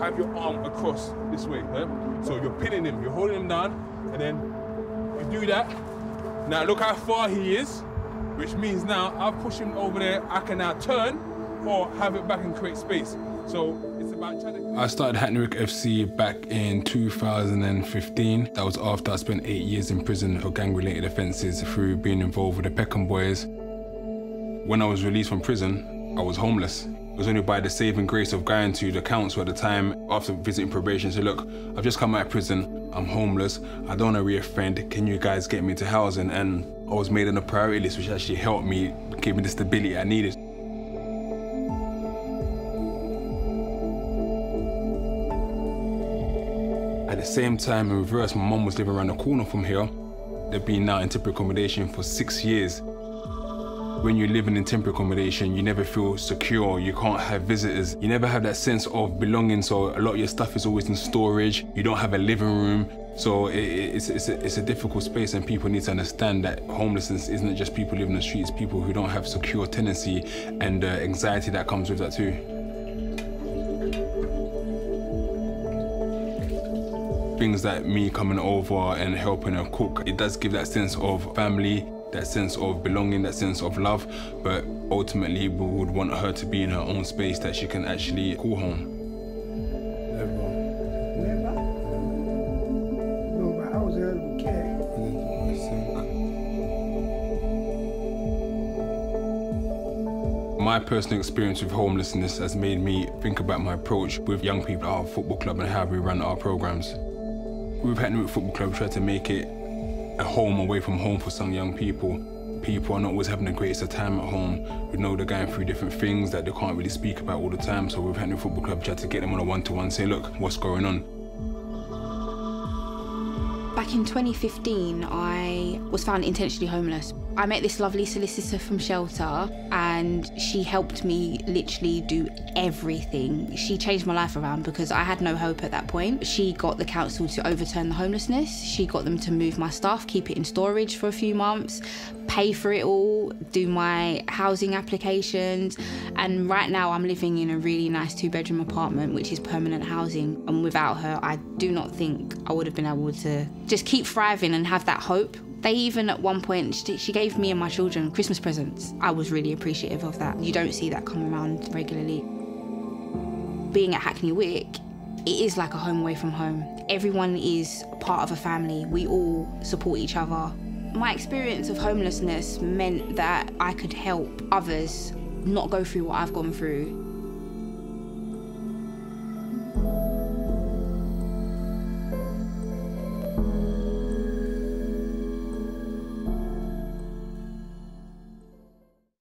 have your arm across this way. So you're pinning him, you're holding him down, and then you do that. Now look how far he is, which means now I've pushed him over there, I can now turn or have it back and create space. So it's about to... I started Hackney FC back in 2015. That was after I spent eight years in prison for gang-related offences through being involved with the Peckham Boys. When I was released from prison, I was homeless. It was only by the saving grace of going to the council at the time after visiting probation said, look, I've just come out of prison, I'm homeless, I don't want to reoffend, can you guys get me to housing? And I was made on a priority list, which actually helped me, gave me the stability I needed. At the same time, in reverse, my mum was living around the corner from here. They've been now in temporary accommodation for six years. When you're living in temporary accommodation, you never feel secure. You can't have visitors. You never have that sense of belonging. So a lot of your stuff is always in storage. You don't have a living room. So it, it's, it's, a, it's a difficult space and people need to understand that homelessness isn't just people living in the streets, people who don't have secure tenancy and the anxiety that comes with that too. Things like me coming over and helping her cook, it does give that sense of family, that sense of belonging, that sense of love, but ultimately we would want her to be in her own space that she can actually call home. My personal experience with homelessness has made me think about my approach with young people at our football club and how we run our programs. Had Hackney Football Club try to make it a home away from home for some young people. People are not always having the greatest of time at home. We know they're going through different things that they can't really speak about all the time. So we've had Hackney Football Club try to get them on a one-to-one, -one, say, look, what's going on? Back in 2015, I was found intentionally homeless. I met this lovely solicitor from Shelter and she helped me literally do everything. She changed my life around because I had no hope at that point. She got the council to overturn the homelessness. She got them to move my stuff, keep it in storage for a few months, pay for it all, do my housing applications. And right now I'm living in a really nice two bedroom apartment, which is permanent housing. And without her, I do not think I would have been able to just keep thriving and have that hope they even at one point, she gave me and my children Christmas presents. I was really appreciative of that. You don't see that come around regularly. Being at Hackney Wick, it is like a home away from home. Everyone is part of a family. We all support each other. My experience of homelessness meant that I could help others not go through what I've gone through